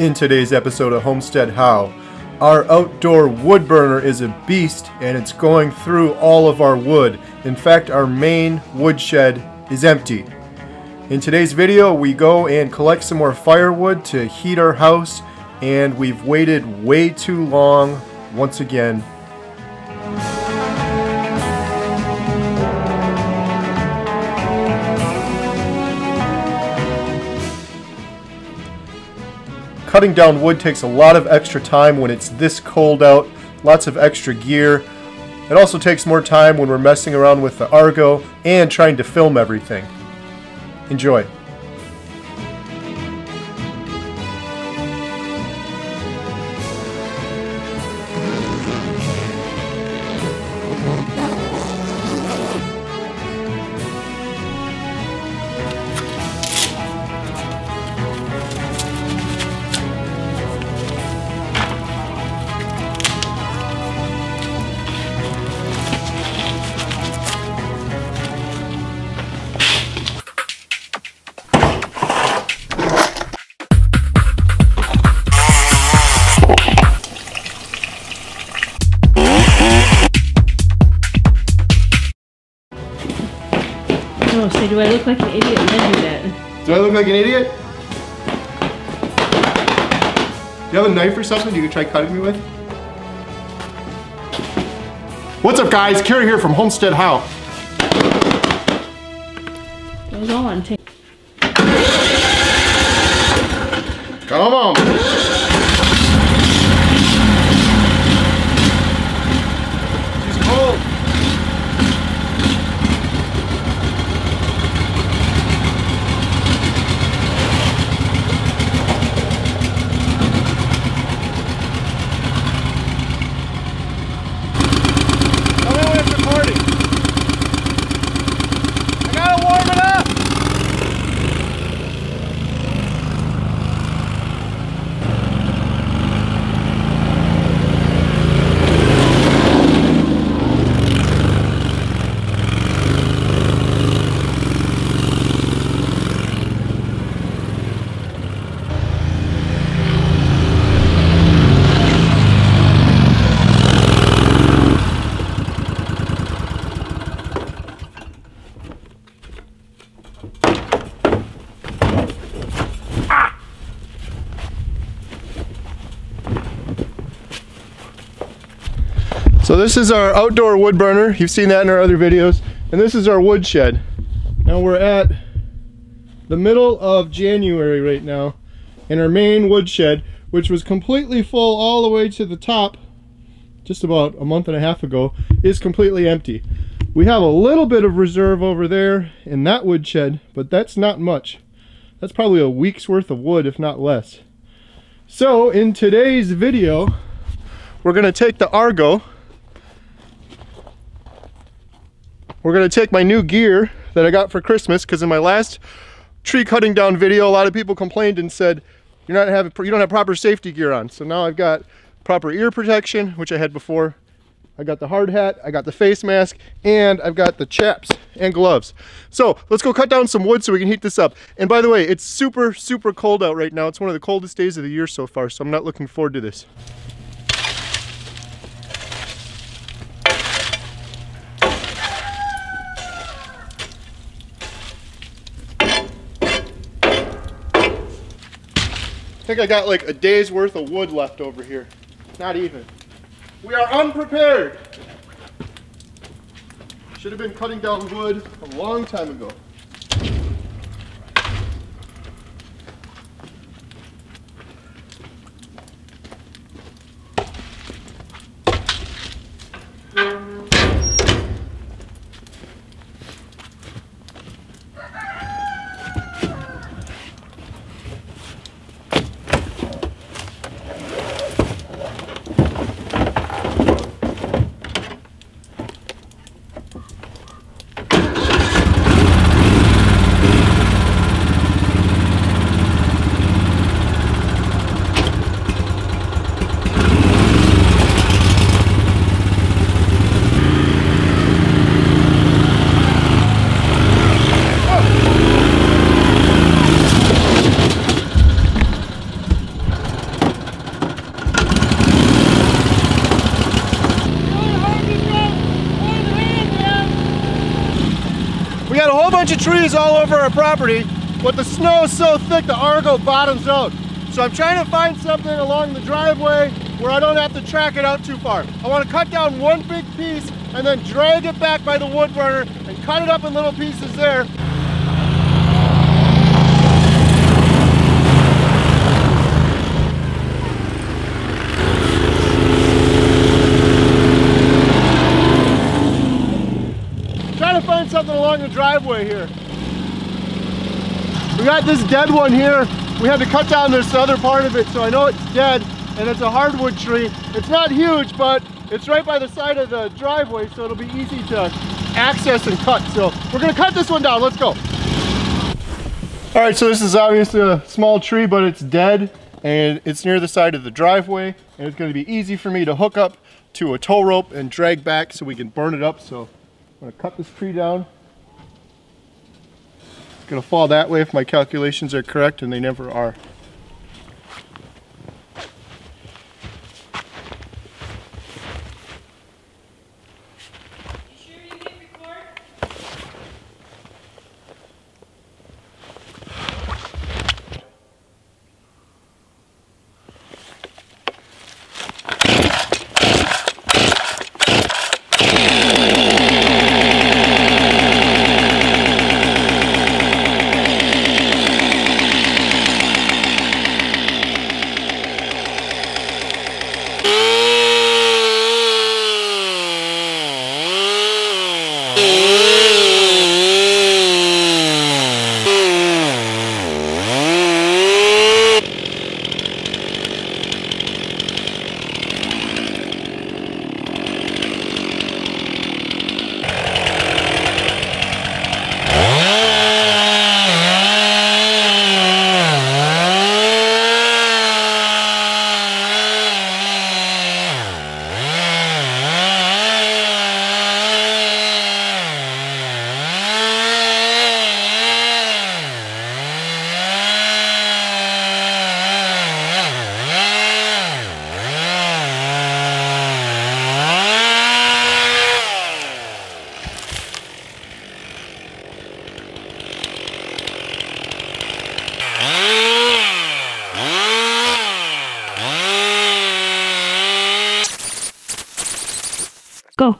In today's episode of Homestead How, our outdoor wood burner is a beast and it's going through all of our wood. In fact, our main woodshed is empty. In today's video, we go and collect some more firewood to heat our house and we've waited way too long once again Cutting down wood takes a lot of extra time when it's this cold out, lots of extra gear. It also takes more time when we're messing around with the Argo and trying to film everything. Enjoy. You have a knife or something you can try cutting me with? What's up guys? Kerry here from Homestead How. Come on. So this is our outdoor wood burner. You've seen that in our other videos. And this is our wood shed. Now we're at the middle of January right now. And our main wood shed, which was completely full all the way to the top just about a month and a half ago, is completely empty. We have a little bit of reserve over there in that wood shed, but that's not much. That's probably a week's worth of wood, if not less. So in today's video, we're gonna take the Argo We're gonna take my new gear that I got for Christmas because in my last tree cutting down video, a lot of people complained and said you're not having you don't have proper safety gear on. So now I've got proper ear protection, which I had before. I got the hard hat, I got the face mask, and I've got the chaps and gloves. So let's go cut down some wood so we can heat this up. And by the way, it's super, super cold out right now. It's one of the coldest days of the year so far, so I'm not looking forward to this. Think I got like a day's worth of wood left over here. Not even. We are unprepared. Should have been cutting down wood a long time ago. Trees all over our property, but the snow is so thick the Argo bottoms out. So I'm trying to find something along the driveway where I don't have to track it out too far. I want to cut down one big piece and then drag it back by the wood burner and cut it up in little pieces there. Trying to find something along the driveway here. We got this dead one here. We had to cut down this other part of it, so I know it's dead, and it's a hardwood tree. It's not huge, but it's right by the side of the driveway, so it'll be easy to access and cut. So we're gonna cut this one down, let's go. All right, so this is obviously a small tree, but it's dead, and it's near the side of the driveway, and it's gonna be easy for me to hook up to a tow rope and drag back so we can burn it up. So I'm gonna cut this tree down. Gonna fall that way if my calculations are correct, and they never are. Go.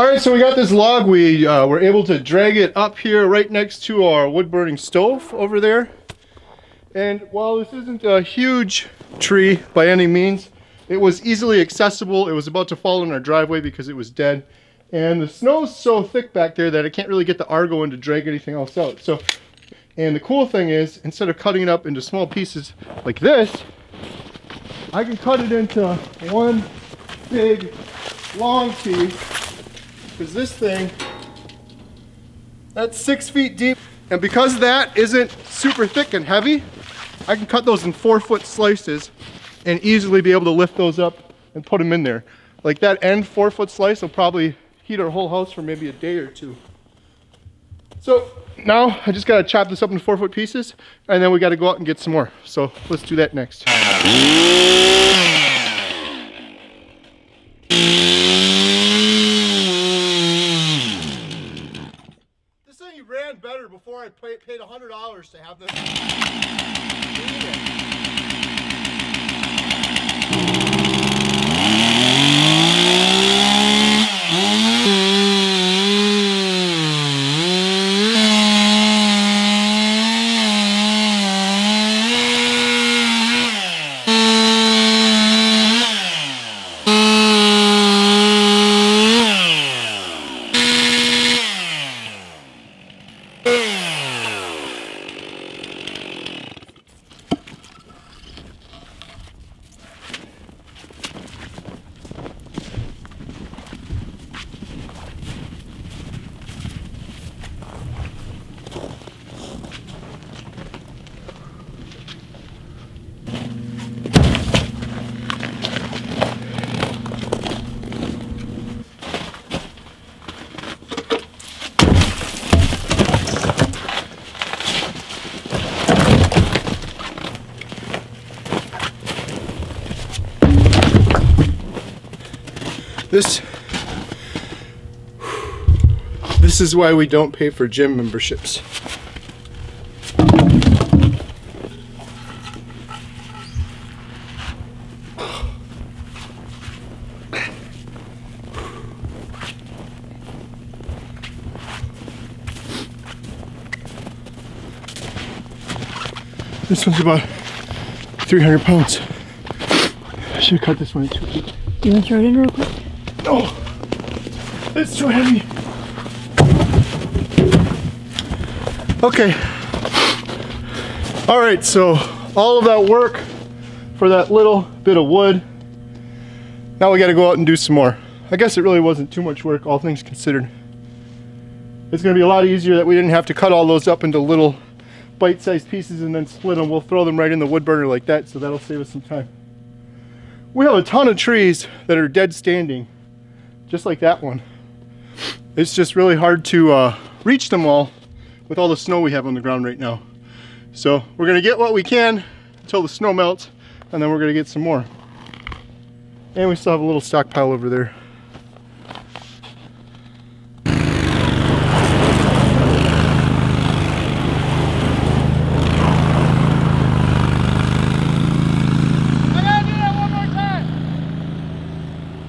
All right, so we got this log. We uh, were able to drag it up here right next to our wood burning stove over there. And while this isn't a huge tree by any means, it was easily accessible. It was about to fall in our driveway because it was dead. And the snow's so thick back there that I can't really get the Argo in to drag anything else out. So, and the cool thing is, instead of cutting it up into small pieces like this, I can cut it into one big long piece because this thing that's six feet deep and because that isn't super thick and heavy I can cut those in four foot slices and easily be able to lift those up and put them in there. Like that end four foot slice will probably heat our whole house for maybe a day or two. So now I just gotta chop this up into four foot pieces and then we gotta go out and get some more. So let's do that next. This thing ran before I paid $100 to have this. This This is why we don't pay for gym memberships. This one's about 300 pounds. I should have cut this one at two feet. You want to throw it in real quick? Oh, it's too heavy. Okay. All right, so all of that work for that little bit of wood. Now we got to go out and do some more. I guess it really wasn't too much work, all things considered. It's to be a lot easier that we didn't have to cut all those up into little bite-sized pieces and then split them. We'll throw them right in the wood burner like that, so that'll save us some time. We have a ton of trees that are dead standing, just like that one. It's just really hard to uh, reach them all with all the snow we have on the ground right now. So we're gonna get what we can until the snow melts, and then we're gonna get some more. And we still have a little stockpile over there.